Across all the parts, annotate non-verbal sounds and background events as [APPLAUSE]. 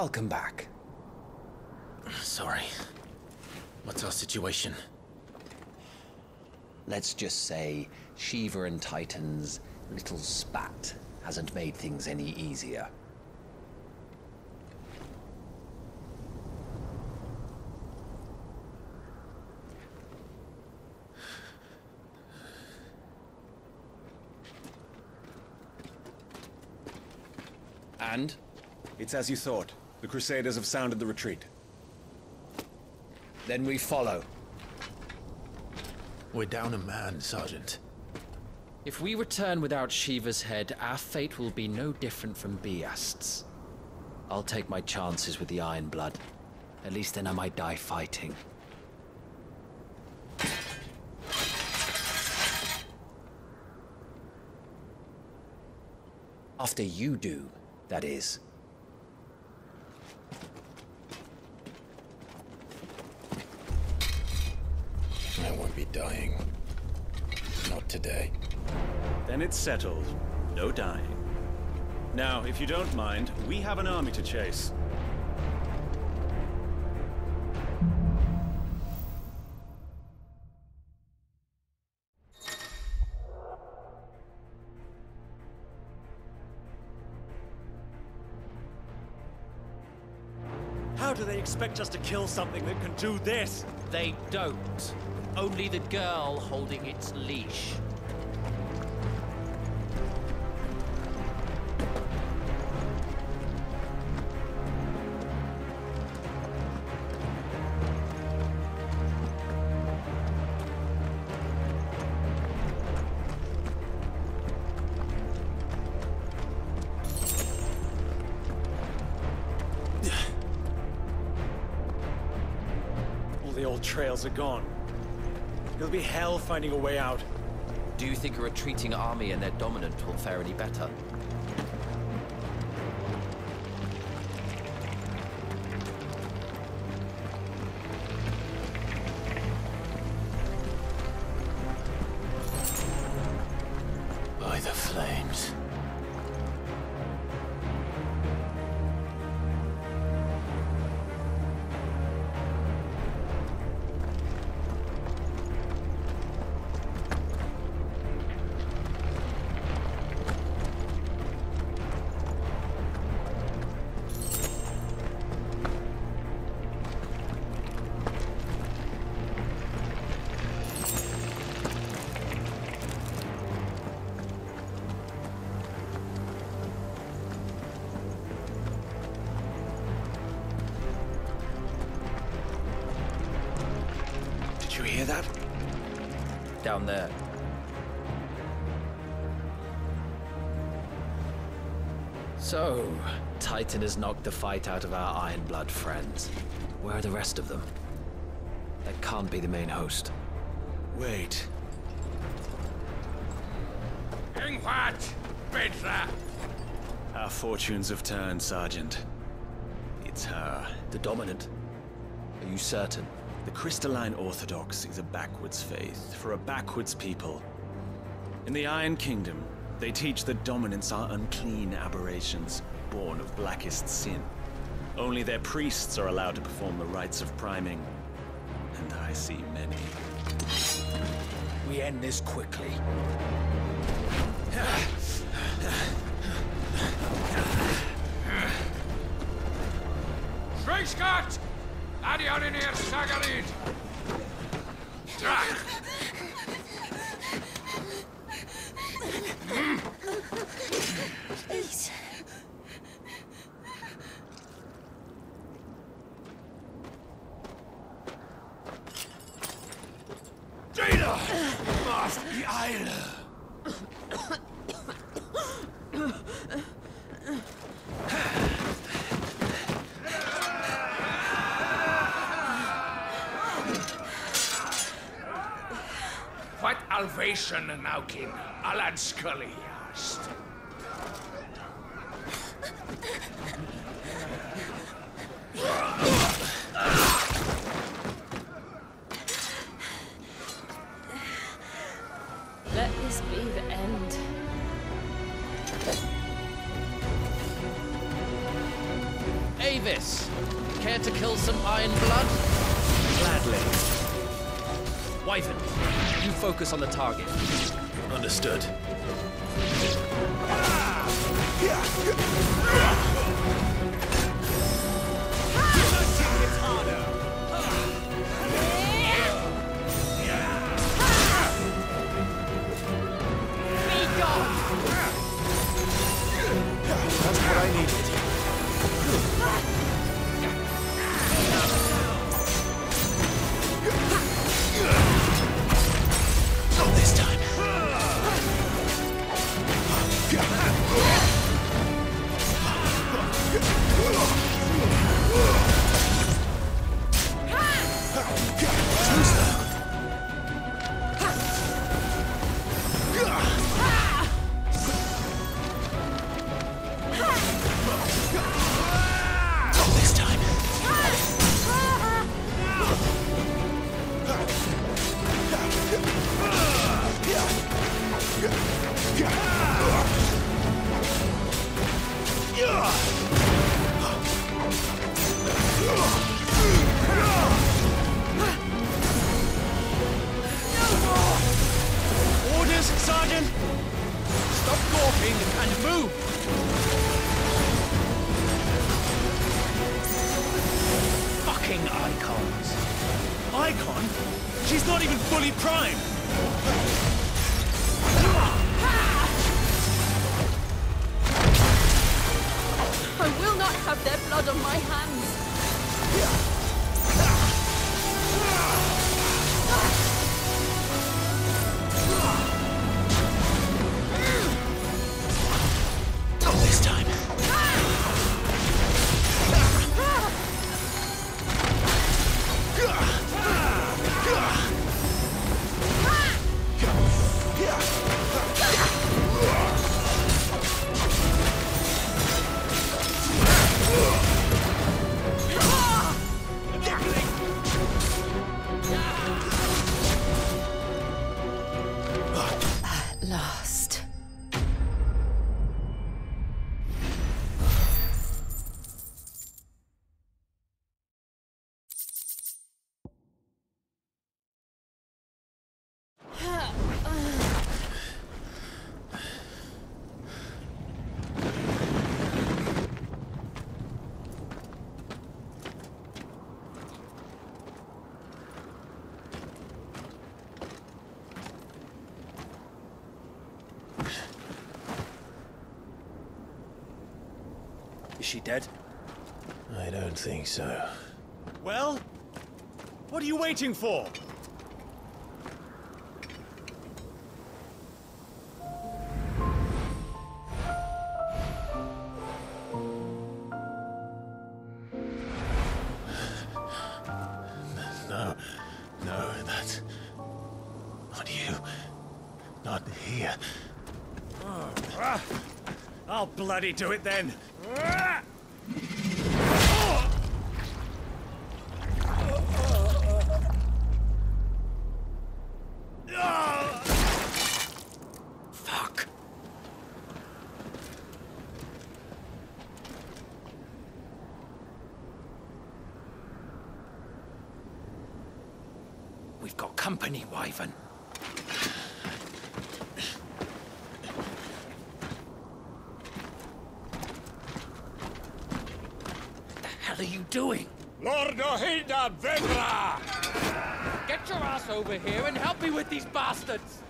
Welcome back. Sorry. What's our situation? Let's just say Shiva and Titan's little spat hasn't made things any easier. And? It's as you thought. The Crusaders have sounded the retreat. Then we follow. We're down a man, Sergeant. If we return without Shiva's head, our fate will be no different from Biast's. I'll take my chances with the Iron Blood. At least then I might die fighting. After you do, that is. I won't be dying. Not today. Then it's settled. No dying. Now, if you don't mind, we have an army to chase. How do they expect us to kill something that can do this? They don't. Only the girl holding its leash. All the old trails are gone. It'll be hell finding a way out. Do you think a retreating army and their dominant will fare any better? By the flames. That? Down there. So, Titan has knocked the fight out of our Iron Blood friends. Where are the rest of them? That can't be the main host. Wait. Our fortunes have turned, Sergeant. It's her. The Dominant? Are you certain? The Crystalline Orthodox is a backwards faith for a backwards people. In the Iron Kingdom, they teach that dominants are unclean aberrations, born of blackest sin. Only their priests are allowed to perform the rites of priming. And I see many. We end this quickly. Schweinsgott! Adioninir Sagarid! Drach! Please. Jada! Must be Eile! What Alvation Naukin Alan Scully asked. Let this be the end. Davis. Care to kill some Iron Blood? Gladly. Wyvern, you focus on the target. Understood. That's what I needed. Have their blood on my hands. Is she dead? I don't think so. Well? What are you waiting for? No, no, that's not you. Not here. Ah, I'll bloody do it then. Company, Wyvern. What the hell are you doing? Lord Ohida Vedra! Get your ass over here and help me with these bastards!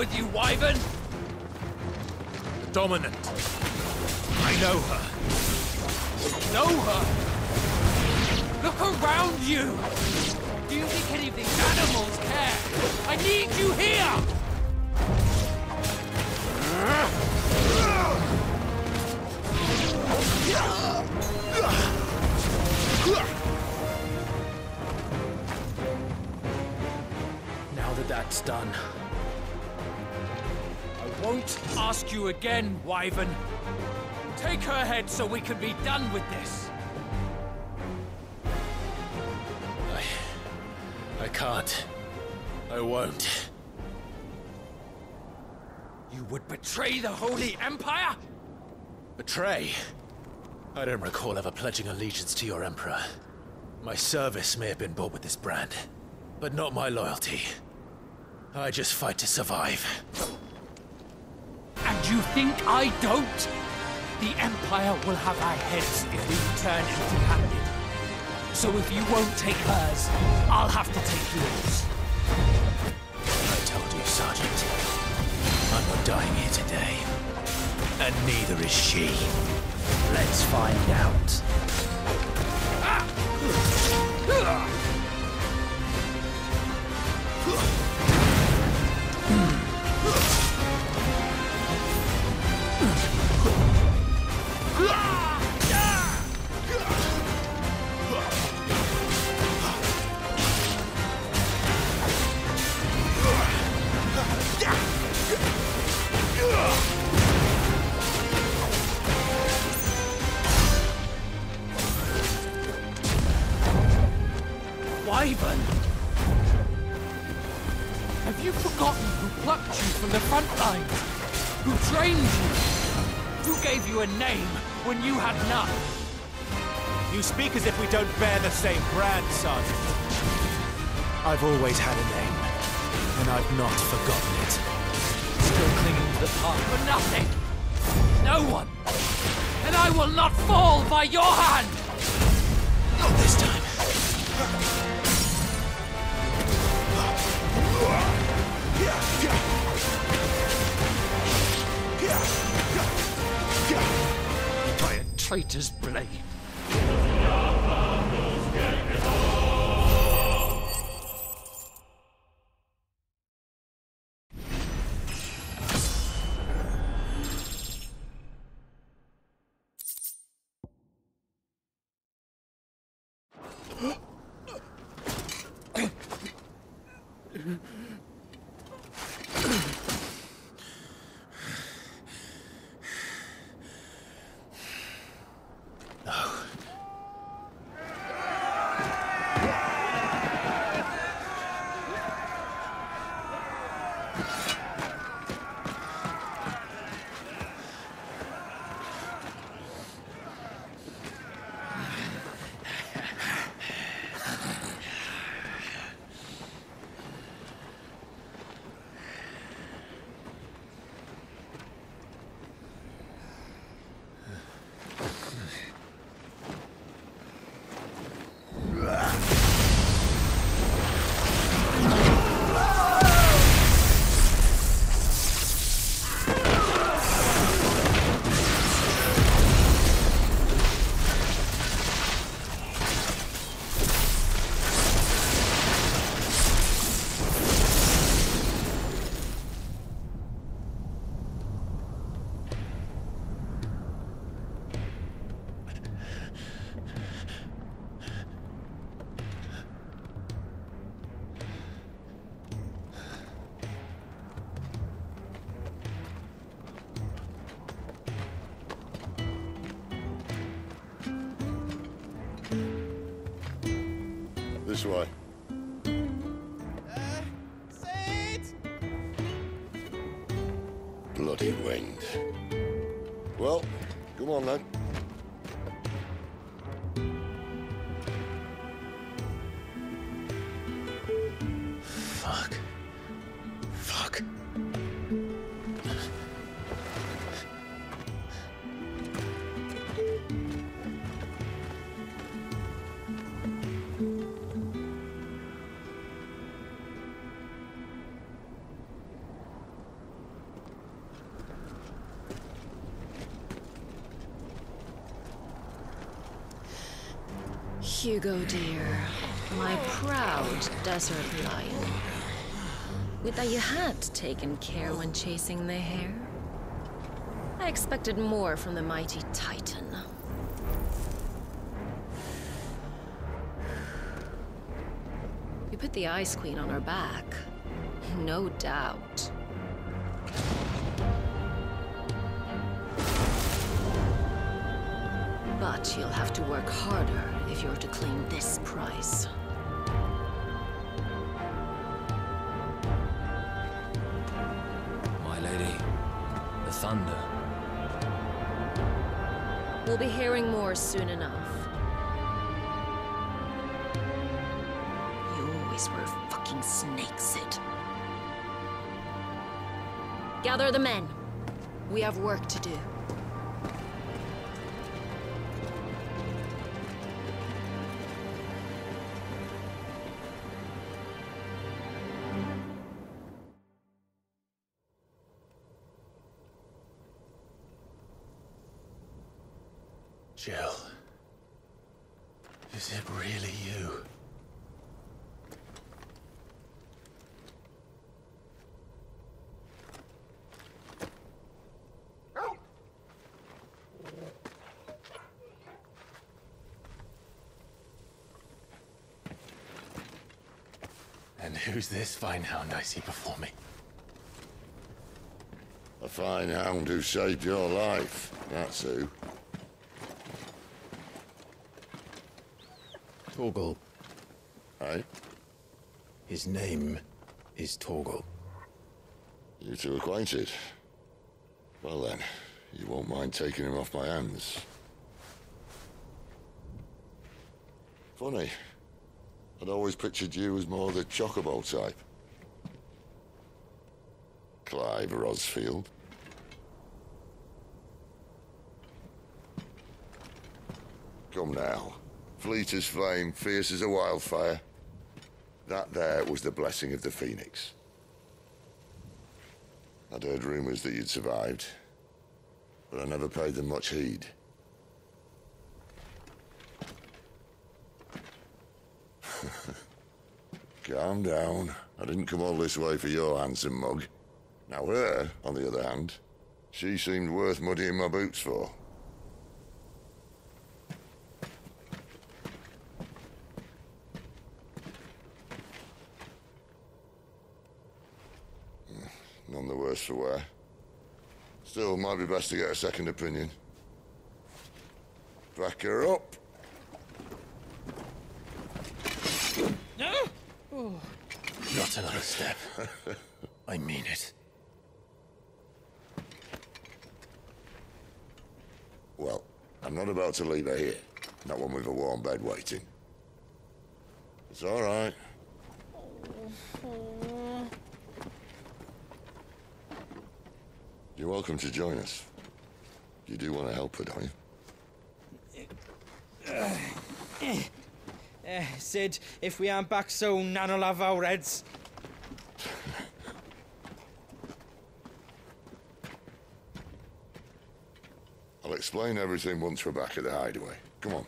With you, Wyvern? Dominant. I know her. Know her? Look around you! Do you think any of these animals care? I need you here! Now that that's done. Ask you again, Wyvern. Take her head so we can be done with this. I I can't. I won't. You would betray the Holy Empire? Betray? I don't recall ever pledging allegiance to your Emperor. My service may have been bought with this brand, but not my loyalty. I just fight to survive. You think I don't? The Empire will have our heads if we return empty-handed. So if you won't take hers, I'll have to take yours. I told you, Sergeant. I'm not dying here today. And neither is she. Let's find out. Ah! Name when you had none? You speak as if we don't bear the same brand, Sergeant. I've always had a name, and I've not forgotten it. Still clinging to the past for nothing! No one! And I will not fall by your hand! Not this time. By a traitor's blade. [GASPS] This way. Bloody wind. Well, come on then. Hugo, dear. My proud desert lion. With that you had taken care when chasing the hare. I expected more from the mighty Titan. You put the Ice Queen on her back. No doubt. But you'll have to work harder if you're to claim this prize. My lady, the thunder. We'll be hearing more soon enough. You always were a fucking snake, Sid. Gather the men. We have work to do. Is it really you? And who's this fine hound I see before me? A fine hound who saved your life. That's who. Torgal. Eh? His name is Torgal. You two acquainted? Well then, you won't mind taking him off my hands. Funny. I'd always pictured you as more the chocobo type. Clive Rosfield. Come now. Fleet as flame, fierce as a wildfire. That there was the blessing of the Phoenix. I'd heard rumors that you'd survived, but I never paid them much heed. [LAUGHS] Calm down. I didn't come all this way for your handsome mug. Now her, on the other hand, she seemed worth muddying my boots for. None the worse for wear. Still, might be best to get a second opinion. Back her up. No! Oh. Not another step. I mean it. Well, I'm not about to leave her here. Not one with a warm bed waiting. It's all right. Oh, oh. You're welcome to join us. You do want to help her, don't you? Eh, Sid, if we aren't back soon, Nan will have our heads. I'll explain everything once we're back at the hideaway. Come on.